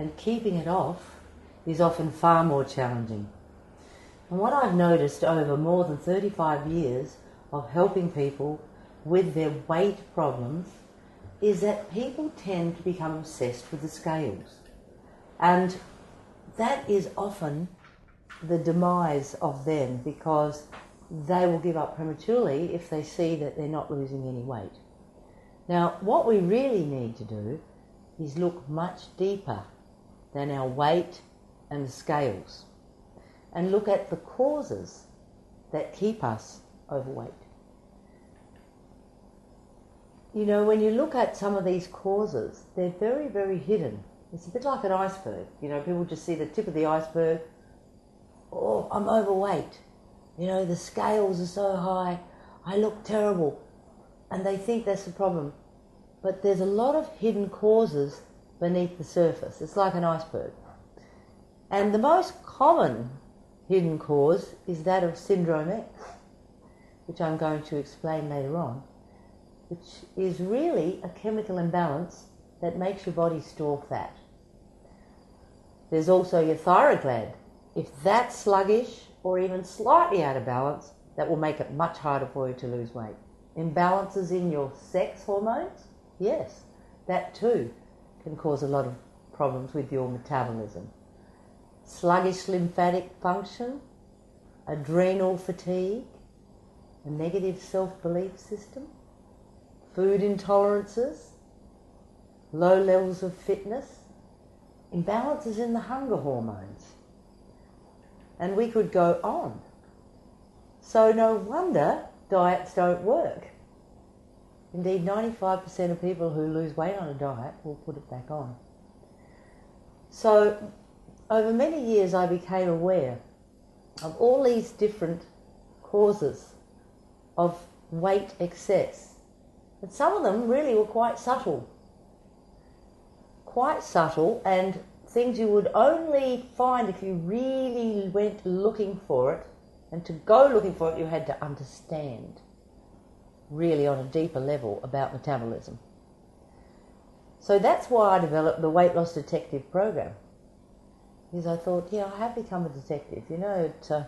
And keeping it off is often far more challenging. And what I've noticed over more than 35 years of helping people with their weight problems is that people tend to become obsessed with the scales. And that is often the demise of them because they will give up prematurely if they see that they're not losing any weight. Now, what we really need to do is look much deeper than our weight and the scales and look at the causes that keep us overweight. You know, when you look at some of these causes, they're very, very hidden. It's a bit like an iceberg. You know, people just see the tip of the iceberg. Oh, I'm overweight. You know, the scales are so high. I look terrible. And they think that's the problem. But there's a lot of hidden causes beneath the surface. It's like an iceberg. And the most common hidden cause is that of syndrome X, which I'm going to explain later on, which is really a chemical imbalance that makes your body store fat. There's also your thyroid gland. If that's sluggish or even slightly out of balance, that will make it much harder for you to lose weight. Imbalances in your sex hormones, yes, that too can cause a lot of problems with your metabolism. Sluggish lymphatic function, adrenal fatigue, a negative self belief system, food intolerances, low levels of fitness, imbalances in the hunger hormones. And we could go on. So, no wonder diets don't work. Indeed, 95% of people who lose weight on a diet will put it back on. So, over many years, I became aware of all these different causes of weight excess. But some of them really were quite subtle. Quite subtle, and things you would only find if you really went looking for it. And to go looking for it, you had to understand really on a deeper level about metabolism. So that's why I developed the Weight Loss Detective program. Because I thought, yeah, I have become a detective. You know, it, uh,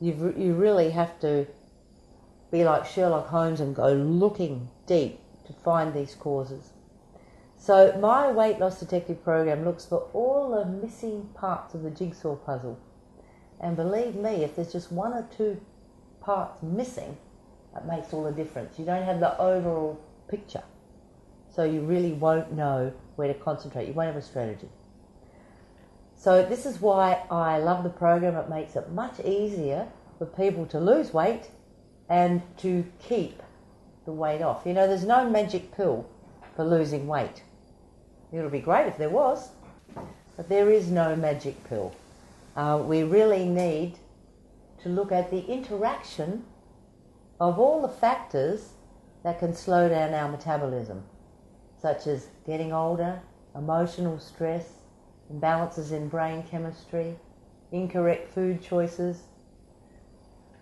you you really have to be like Sherlock Holmes and go looking deep to find these causes. So my weight loss detective program looks for all the missing parts of the jigsaw puzzle. And believe me, if there's just one or two parts missing, that makes all the difference. You don't have the overall picture. So you really won't know where to concentrate. You won't have a strategy. So this is why I love the program. It makes it much easier for people to lose weight and to keep the weight off. You know, there's no magic pill for losing weight. It would be great if there was, but there is no magic pill. Uh, we really need to look at the interaction of all the factors that can slow down our metabolism, such as getting older, emotional stress, imbalances in brain chemistry, incorrect food choices.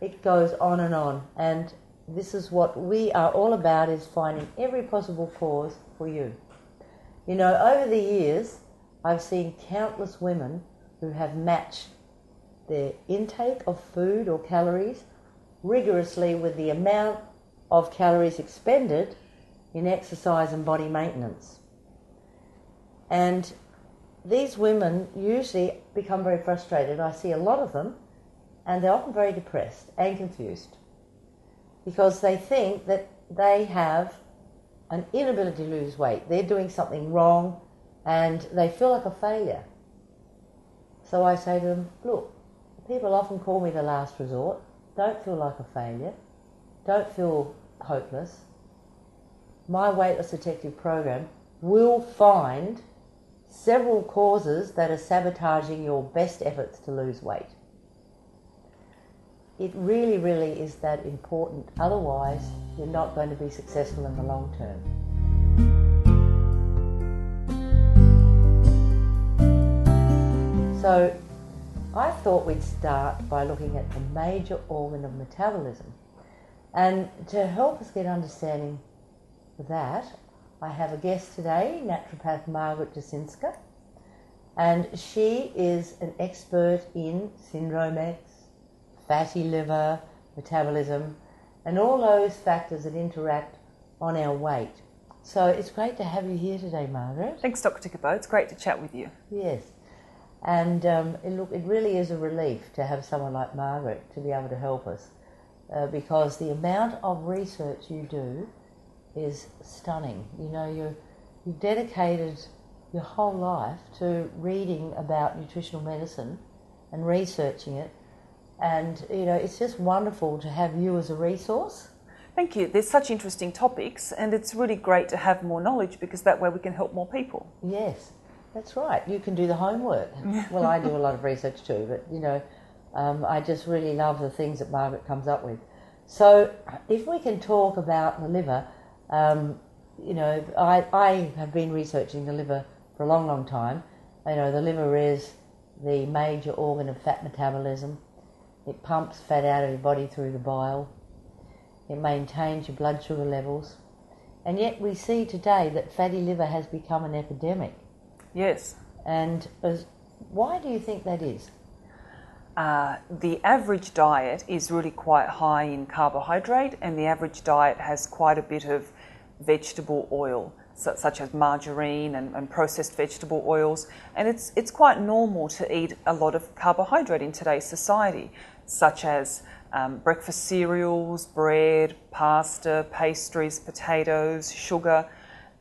It goes on and on. And this is what we are all about is finding every possible cause for you. You know, over the years, I've seen countless women who have matched their intake of food or calories rigorously with the amount of calories expended in exercise and body maintenance. And these women usually become very frustrated. I see a lot of them, and they're often very depressed and confused because they think that they have an inability to lose weight. They're doing something wrong and they feel like a failure. So I say to them, look, people often call me the last resort. Don't feel like a failure. Don't feel hopeless. My Weight Loss Detective program will find several causes that are sabotaging your best efforts to lose weight. It really, really is that important. Otherwise, you're not going to be successful in the long term. So, I thought we'd start by looking at the major organ of metabolism. And to help us get understanding of that, I have a guest today, naturopath Margaret Jasinska, and she is an expert in syndrome X, fatty liver, metabolism, and all those factors that interact on our weight. So it's great to have you here today, Margaret. Thanks, Dr. Cabot. It's great to chat with you. Yes. And um, it, look, it really is a relief to have someone like Margaret to be able to help us uh, because the amount of research you do is stunning. You know, you you've dedicated your whole life to reading about nutritional medicine and researching it. And, you know, it's just wonderful to have you as a resource. Thank you. There's such interesting topics, and it's really great to have more knowledge because that way we can help more people. Yes, that's right. You can do the homework. well, I do a lot of research too, but you know, um, I just really love the things that Margaret comes up with. So, if we can talk about the liver, um, you know, I, I have been researching the liver for a long, long time. You know, the liver is the major organ of fat metabolism. It pumps fat out of your body through the bile. It maintains your blood sugar levels. And yet we see today that fatty liver has become an epidemic. Yes. And as, why do you think that is? Uh, the average diet is really quite high in carbohydrate, and the average diet has quite a bit of vegetable oil, such as margarine and, and, processed vegetable oils. And it's, it's quite normal to eat a lot of carbohydrate in today's society, such as um, breakfast cereals, bread, pasta, pastries, potatoes, sugar.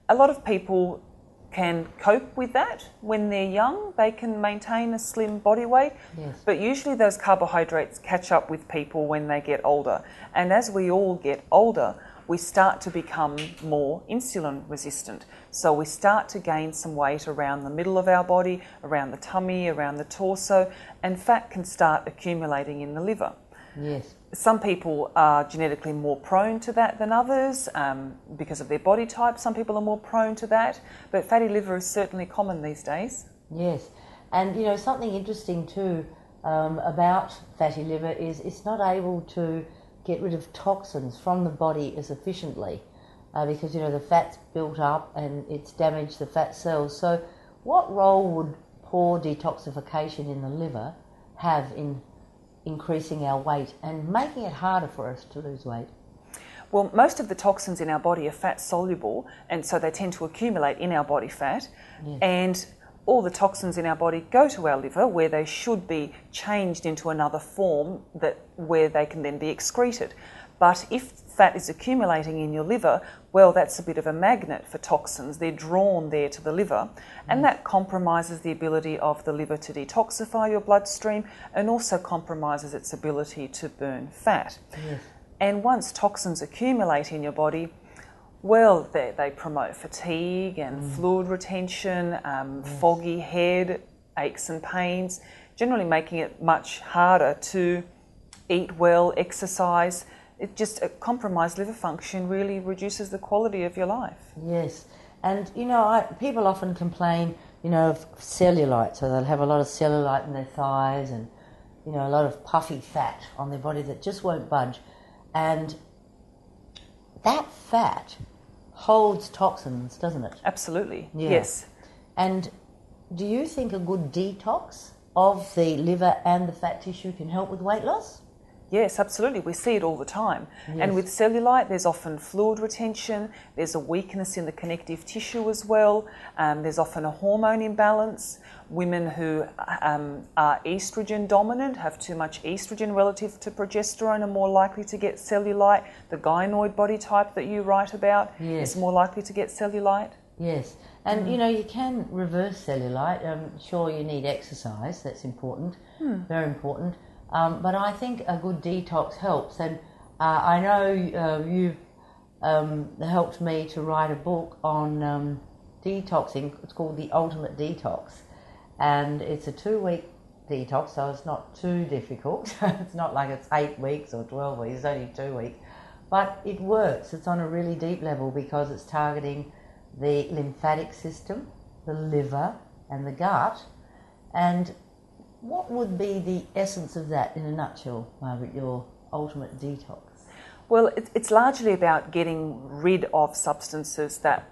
A lot of people can cope with that when they're young. They can maintain a slim body weight, yes. but usually those carbohydrates catch up with people when they get older. And as we all get older, we start to become more insulin resistant. So we start to gain some weight around the middle of our body, around the tummy, around the torso, and fat can start accumulating in the liver. Yes. Some people are genetically more prone to that than others um, because of their body type. Some people are more prone to that, but fatty liver is certainly common these days. Yes, and you know something interesting too um, about fatty liver is it's not able to get rid of toxins from the body as efficiently uh, because you know the fat's built up and it's damaged the fat cells. So, what role would poor detoxification in the liver have in increasing our weight and making it harder for us to lose weight? Well, most of the toxins in our body are fat soluble, and so they tend to accumulate in our body fat. Yes. And all the toxins in our body go to our liver where they should be changed into another form that where they can then be excreted. But if fat is accumulating in your liver, well, that's a bit of a magnet for toxins. They're drawn there to the liver, and mm. that compromises the ability of the liver to detoxify your bloodstream and also compromises its ability to burn fat. Yes. And once toxins accumulate in your body, well, they, they promote fatigue and mm. fluid retention, um, yes. foggy head, aches and pains, generally making it much harder to eat well, exercise. It just a compromised liver function really reduces the quality of your life. Yes, and you know, I, people often complain, you know, of cellulite, so they'll have a lot of cellulite in their thighs and you know a lot of puffy fat on their body that just won't budge, and that fat holds toxins, doesn't it? Absolutely. Yeah. Yes. And do you think a good detox of the liver and the fat tissue can help with weight loss? Yes, absolutely. We see it all the time. Yes. And with cellulite, there's often fluid retention, there's a weakness in the connective tissue as well, um, there's often a hormone imbalance. Women who um, are estrogen dominant, have too much estrogen relative to progesterone, are more likely to get cellulite. The gynoid body type that you write about yes. is more likely to get cellulite. Yes, and mm. you know you can reverse cellulite. I'm sure, you need exercise. That's important, mm. very important. Um, but I think a good detox helps, and uh, I know uh, you've um, helped me to write a book on um, detoxing. It's called The Ultimate Detox, and it's a two-week detox, so it's not too difficult. it's not like it's eight weeks or twelve weeks; it's only two weeks, but it works. It's on a really deep level because it's targeting the lymphatic system, the liver, and the gut, and what would be the essence of that in a nutshell, Margaret, your ultimate detox? Well, it's largely about getting rid of substances that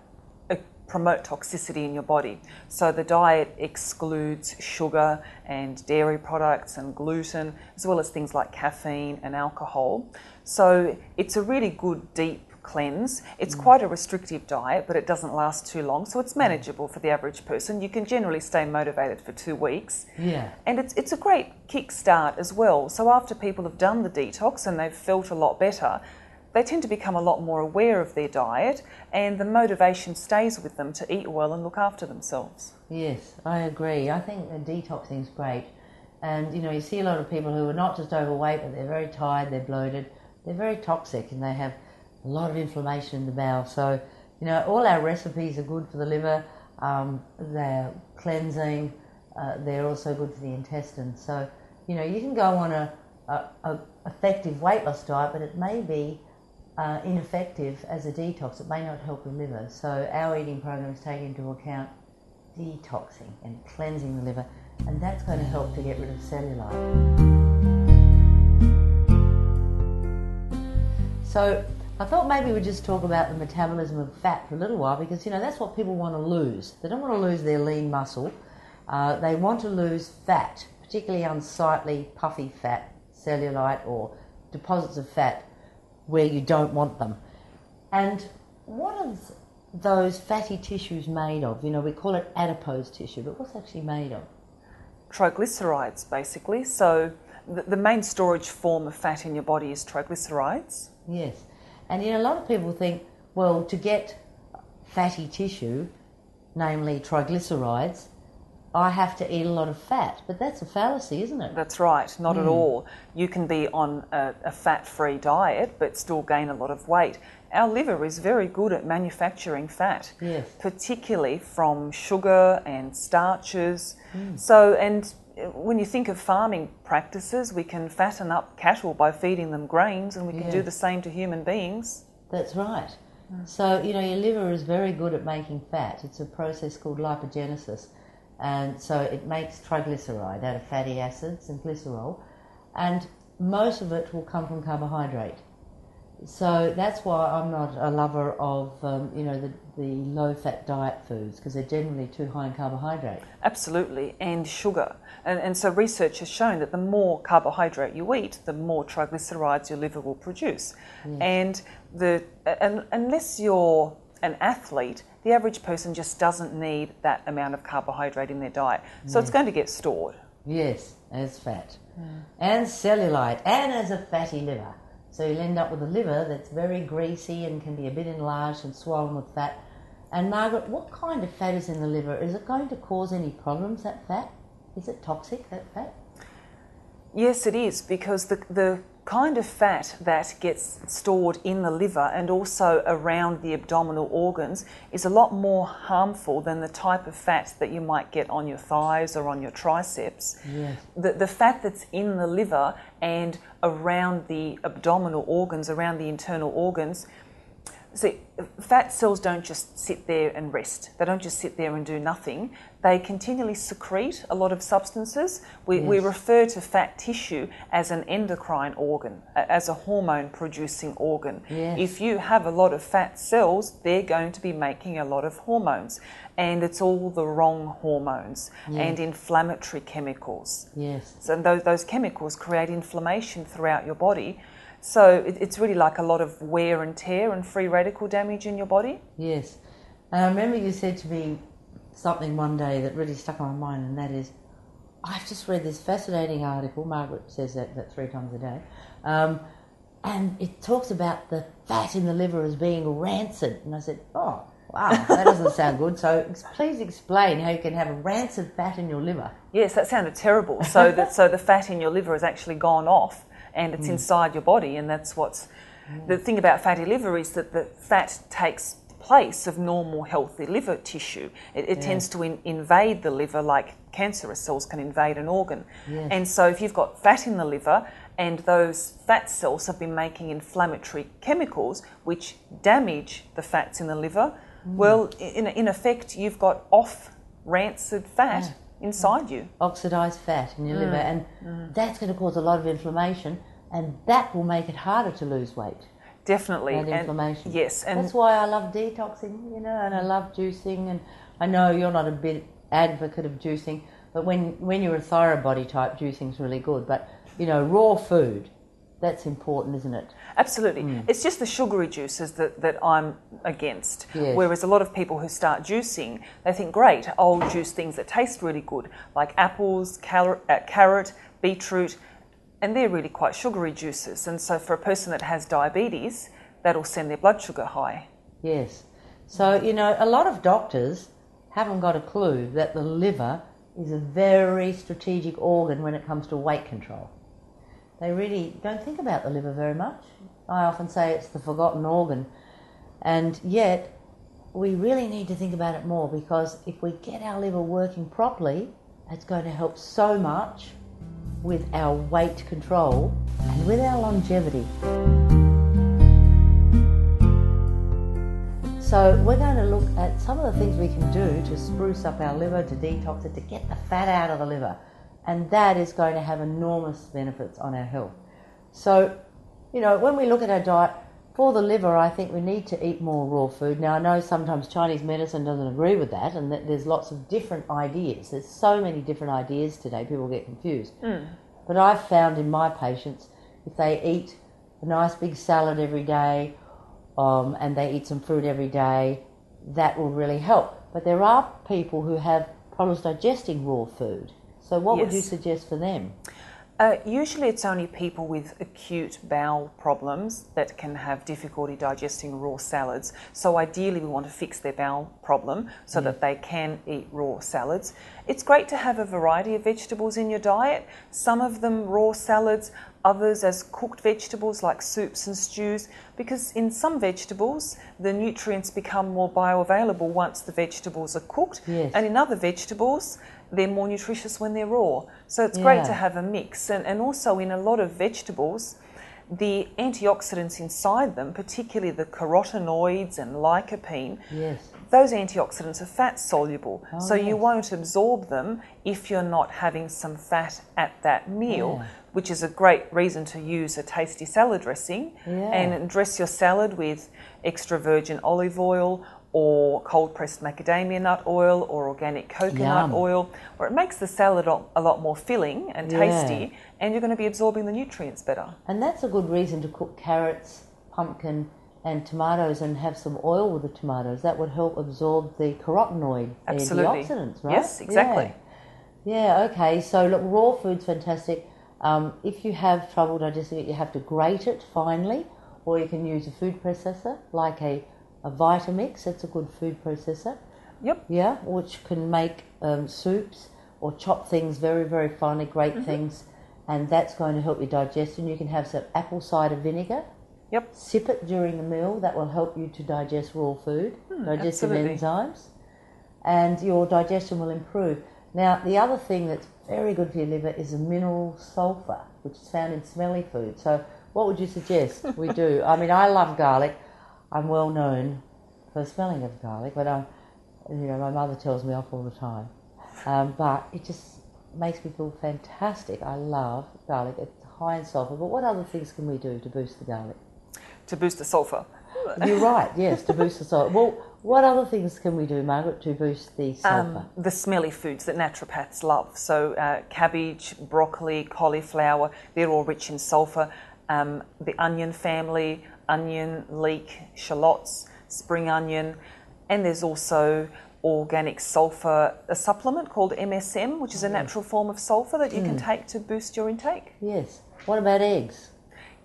uh, promote toxicity in your body. So the diet excludes sugar and dairy products and gluten, as well as things like caffeine and alcohol. So it's a really good deep cleanse. It's Mm. quite a restrictive diet, but it doesn't last too long, so it's manageable for the average person. You can generally stay motivated for two weeks. Yeah. And it's, it's a great kickstart as well. So after people have done the detox and they've felt a lot better, they tend to become a lot more aware of their diet and the motivation stays with them to eat well and look after themselves. Yes, I agree. I think the detoxing is great. And you know, you see a lot of people who are not just overweight, but they're very tired, they're bloated, they're very toxic, and they have a lot of inflammation in the bowel. So, you know, all our recipes are good for the liver. Um, they're cleansing. Uh, they're also good for the intestines. So, you know, you can go on a, a, a effective weight loss diet, but it may be uh, ineffective as a detox. It may not help the liver. So, our eating programs take into account detoxing and cleansing the liver, and that's going to help to get rid of cellulite. So I thought maybe we'd just talk about the metabolism of fat for a little while because you know that's what people want to lose. They don't want to lose their lean muscle. Uh, they want to lose fat, particularly unsightly, puffy fat, cellulite, or deposits of fat where you don't want them. And what are those fatty tissues made of? You know, we call it adipose tissue, but what's actually made of? Triglycerides, basically. So the, the main storage form of fat in your body is triglycerides. Yes. And you know, a lot of people think, well, to get fatty tissue, namely triglycerides, I have to eat a lot of fat. But that's a fallacy, isn't it? That's right, not at hmm. all. You can be on a, a fat free diet but still gain a lot of weight. Our liver is very good at manufacturing fat, Yes. particularly from sugar and starches. Hmm. So, and when you think of farming practices, we can fatten up cattle by feeding them grains, and we can do the same to human beings. That's right. So, you know, your liver is very good at making fat. It's a process called lipogenesis. And so it makes triglyceride out of fatty acids and glycerol. And most of it will come from carbohydrate. So that's why I'm not a lover of, um, you know, the, the low fat diet foods because they're generally too high in carbohydrate. Absolutely, and sugar. And, and so research has shown that the more carbohydrate you eat, the more triglycerides your liver will produce. And the and, unless you're an athlete, the average person just doesn't need that amount of carbohydrate in their diet. So it's going to get stored. Yes, as fat. And cellulite, and as a fatty liver. So you'll end up with a liver that's very greasy and can be a bit enlarged and swollen with fat. And Margaret, what kind of fat is in the liver? Is it going to cause any problems, that fat? Is it toxic, that fat? Yes, it is because the the kind of fat that gets stored in the liver and also around the abdominal organs is a lot more harmful than the type of fat that you might get on your thighs or on your triceps. Yes. The, the fat that's in the liver and around the abdominal organs, around the internal organs, See, fat cells don't just sit there and rest. They don't just sit there and do nothing. They continually secrete a lot of substances. We, we refer to fat tissue as an endocrine organ, as a hormone producing organ. Yes. If you have a lot of fat cells, they're going to be making a lot of hormones. And it's all the wrong hormones and inflammatory chemicals. Yes. So those, those chemicals create inflammation throughout your body. So it, it's really like a lot of wear and tear and free radical damage in your body. Yes. And I remember you said to me something one day that really stuck on my mind, and that is I've just read this fascinating article. Margaret says that, that three times a day. Um, and it talks about the fat in the liver as being rancid. And I said, oh, wow, that doesn't sound good. So ex- please explain how you can have a rancid fat in your liver. Yes, that sounded terrible. So that so the fat in your liver has actually gone off and it's hmm. inside your body, and that's what's the hmm. thing about fatty liver is that the fat takes place of normal healthy liver tissue. It, it tends to in, invade the liver like cancerous cells can invade an organ. Yes. And so if you've got fat in the liver and those fat cells have been making inflammatory chemicals which damage the fats in the liver, hmm. well, in, in effect, you've got off rancid fat ah. Inside you. Oxidized fat in your mm, liver. And mm. that's going to cause a lot of inflammation, and that will make it harder to lose weight. definitely. that And- inflammation. yes, and That's why I love detoxing, you know, and I love juicing. And I know you're not a bit advocate of juicing, but when when you're a thyroid body type, juicing's really good. But you know, raw food, that's important, isn't it? Absolutely. Hmm. It's just the sugary juices that, that I'm against. Yes. Whereas a lot of people who start juicing, they think, great, I'll juice things that taste really good, like apples, cal- uh, carrot, beetroot, and they're really quite sugary juices. And so for a person that has diabetes, that'll send their blood sugar high. Yes. So you know, a lot of doctors haven't got a clue that the liver is a very strategic organ when it comes to weight control. They really don't think about the liver very much. I often say it's the forgotten organ, and yet we really need to think about it more because if we get our liver working properly, it's going to help so much with our weight control and with our longevity. So we're going to look at some of the things we can do to spruce up our liver, to detox it, to get the fat out of the liver. And that is going to have enormous benefits on our health. So, you know, when we look at our diet, for the liver, I think we need to eat more raw food. Now, I know sometimes Chinese medicine doesn't agree with that, and that there's lots of different ideas. There's so many different ideas today, people get confused. But I've found in my patients, if they eat a nice big salad every day, um, and they eat some fruit every day, that will really help. But there are people who have problems digesting raw food. So, what would you suggest for them? Uh, usually, it's only people with acute bowel problems that can have difficulty digesting raw salads. So, ideally, we want to fix their bowel problem so that they can eat raw salads. It's great to have a variety of vegetables in your diet, some of them raw salads, others as cooked vegetables like soups and stews, because in some vegetables, the nutrients become more bioavailable once the vegetables are cooked, Yes. and in other vegetables, they're more nutritious when they're raw. So it's great to have a mix. And, and also in a lot of vegetables, the antioxidants inside them, particularly the carotenoids and lycopene, Yes. those antioxidants are fat soluble. Oh, so you won't absorb them if you're not having some fat at that meal. Yeah. Which is a great reason to use a tasty salad dressing Yeah. and dress your salad with extra virgin olive oil or cold pressed macadamia nut oil or organic coconut Yum. oil, or it makes the salad a lot more filling and Yeah. tasty, and you're going to be absorbing the nutrients better. And that's a good reason to cook carrots, pumpkin, and tomatoes and have some oil with the tomatoes. That would help absorb the carotenoid Absolutely. antioxidants, right? Yes, exactly. Yeah. Yeah, okay. So, look, raw food's fantastic. Um, if you have trouble digesting it, you have to grate it finely, or you can use a food processor like a, a Vitamix. That's a good food processor. Yep. Yeah, which can make um, soups or chop things very, very finely, grate Mm-hmm. things, and that's going to help your digestion. You can have some apple cider vinegar. Yep. Sip it during the meal. That will help you to digest raw food, digestive Hmm, absolutely. enzymes, and your digestion will improve. Now, the other thing that's very good for your liver is a mineral sulfur, which is found in smelly food. So, what would you suggest we do? I mean, I love garlic. I'm well known for the smelling of garlic, but um, you know, my mother tells me off all the time. Um, but it just makes me feel fantastic. I love garlic. It's high in sulfur. But what other things can we do to boost the garlic? To boost the sulfur. You're right. Yes, to boost the sulfur. Well, what other things can we do, Margaret, to boost the sulfur? Um, the smelly foods that naturopaths love. So, uh, cabbage, broccoli, cauliflower, they're all rich in sulfur. Um, the onion family, onion, leek, shallots, spring onion, and there's also organic sulfur, a supplement called MSM, which is a mm. natural form of sulfur that you can mm. take to boost your intake. yes. What about eggs?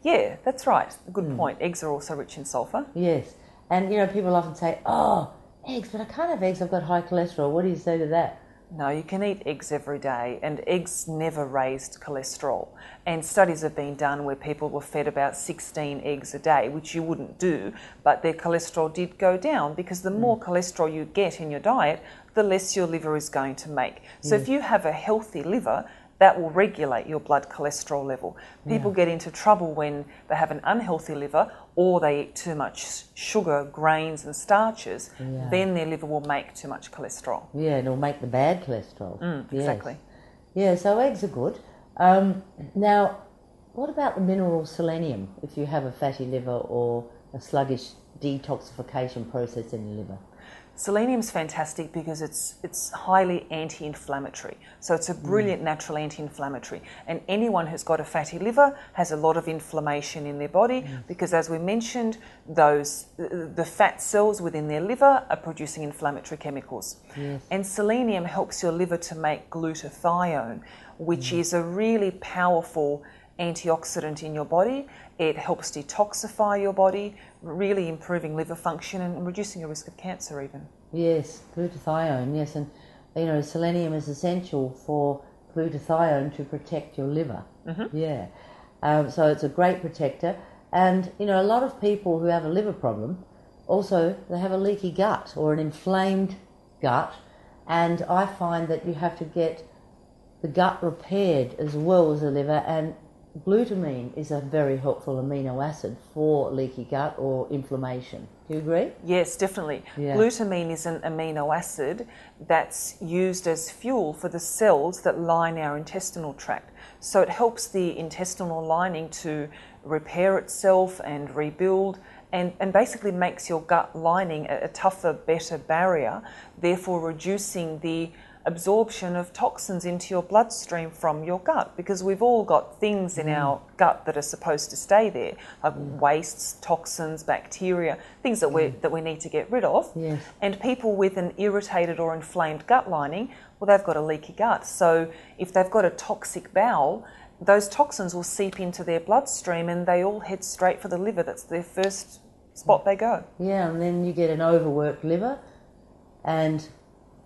Yeah, that's right. Good mm. point. Eggs are also rich in sulfur. Yes. And you know, people often say, "Oh, eggs," but I can't have eggs. I've got high cholesterol. What do you say to that? No, you can eat eggs every day, and eggs never raised cholesterol. And studies have been done where people were fed about 16 eggs a day, which you wouldn't do, but their cholesterol did go down because the more mm. cholesterol you get in your diet, the less your liver is going to make. So if you have a healthy liver, that will regulate your blood cholesterol level. People get into trouble when they have an unhealthy liver or they eat too much sugar, grains, and starches. Yeah. Then their liver will make too much cholesterol. Yeah, it'll make the bad cholesterol. Yes. exactly. Yeah, so eggs are good. Um, now, What about the mineral selenium if you have a fatty liver or a sluggish detoxification process in your liver? Selenium's fantastic because it's it's highly anti-inflammatory. So it's a mm. brilliant natural anti-inflammatory. And anyone who's got a fatty liver has a lot of inflammation in their body mm. because as we mentioned, those the fat cells within their liver are producing inflammatory chemicals. Yes. And selenium helps your liver to make glutathione, which mm. is a really powerful antioxidant in your body. It helps detoxify your body, really improving liver function and reducing your risk of cancer even. Yes, glutathione, yes, and you know, selenium is essential for glutathione to protect your liver. Mm-hmm. Yeah, um, so it's a great protector. And you know, a lot of people who have a liver problem also they have a leaky gut or an inflamed gut, and I find that you have to get the gut repaired as well as the liver. And glutamine is a very helpful amino acid for leaky gut or inflammation. Do you agree? Yes, definitely. Yeah. Glutamine is an amino acid that's used as fuel for the cells that line our intestinal tract. So it helps the intestinal lining to repair itself and rebuild and, and basically makes your gut lining a, a tougher, better barrier, therefore reducing the absorption of toxins into your bloodstream from your gut because we've all got things in mm. our gut that are supposed to stay there like mm. wastes toxins bacteria things that we mm. that we need to get rid of. Yes. and people with an irritated or inflamed gut lining well they've got a leaky gut. So if they've got a toxic bowel those toxins will seep into their bloodstream and they all head straight for the liver. That's their first spot they go. Yeah, and then you get an overworked liver, and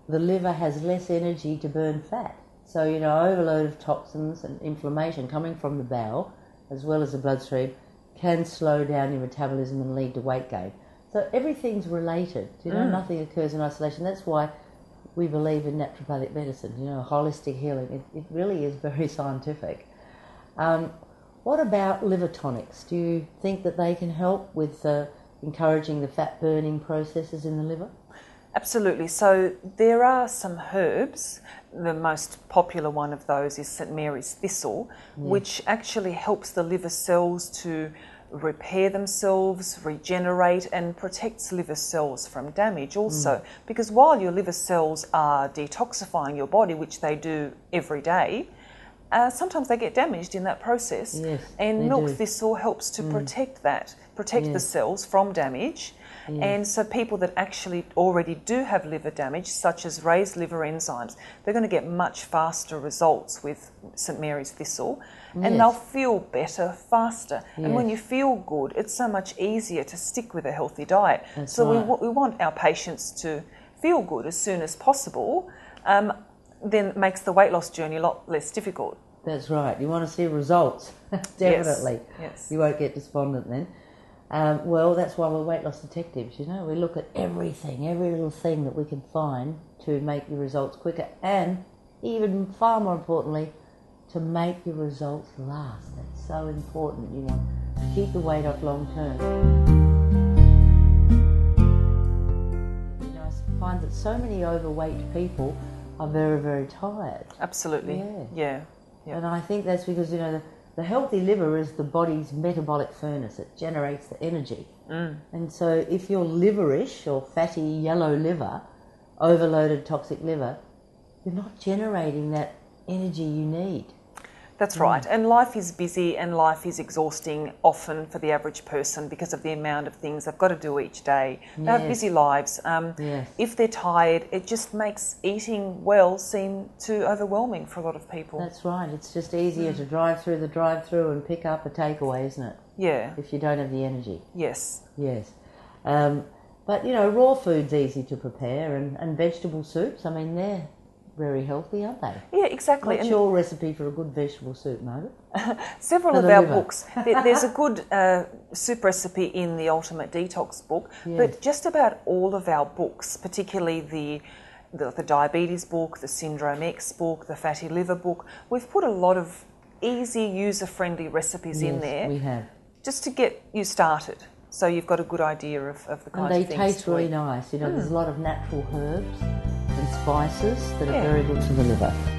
the liver has less energy to burn fat. So, you know, overload of toxins and inflammation coming from the bowel, as well as the bloodstream, can slow down your metabolism and lead to weight gain. So everything's related. You know, nothing occurs in isolation. That's why we believe in naturopathic medicine, you know, holistic healing. It, it really is very scientific. Um, what about liver tonics? Do you think that they can help with uh, encouraging the fat burning processes in the liver? Absolutely. So there are some herbs. The most popular one of those is St Mary's thistle, which actually helps the liver cells to repair themselves, regenerate, and protects liver cells from damage also. Because while your liver cells are detoxifying your body, which they do every day, uh, sometimes they get damaged in that process. Yes, and milk do. Mm. thistle helps to protect that, protect the cells from damage. And so, people that actually already do have liver damage, such as raised liver enzymes, they're going to get much faster results with St Mary's thistle and Yes. they'll feel better faster. And when you feel good, it's so much easier to stick with a healthy diet. That's so, we, right. wa- we want our patients to feel good as soon as possible, um, then it makes the weight loss journey a lot less difficult. That's right. You want to see results, definitely. yes. You won't get despondent then. Um, well, that's why we're weight loss detectives. You know, we look at everything, every little thing that we can find to make your results quicker, and even far more importantly, to make your results last. That's so important. You want to keep the weight off long term. You know, I find that so many overweight people are very, very tired. Absolutely. Yeah. yeah. Yeah. And I think that's because, you know, the, the healthy liver is the body's metabolic furnace. It generates the energy. Mm. And so if you're liverish or fatty yellow liver, overloaded toxic liver, you're not generating that energy you need. That's right. And life is busy and life is exhausting often for the average person because of the amount of things they've got to do each day. They have busy lives. Um, Yes. If they're tired, it just makes eating well seem too overwhelming for a lot of people. That's right. It's just easier to drive through the drive through and pick up a takeaway, isn't it? yeah. If you don't have the energy. Yes. Yes. Um, but, you know, raw food's easy to prepare and, and vegetable soups, I mean, they're very healthy, aren't they? Yeah, exactly. What's And your recipe for a good vegetable soup, Margaret? several for of our liver? books. there- There's a good uh, soup recipe in the Ultimate Detox book, Yes. but just about all of our books, particularly the, the the diabetes book, the Syndrome X book, the fatty liver book, we've put a lot of easy, user-friendly recipes in Yes, there We have. just to get you started. So you've got a good idea of, of the And kinds they of things taste really nice. You know, there's a lot of natural herbs and spices that are Yeah. very good for the liver.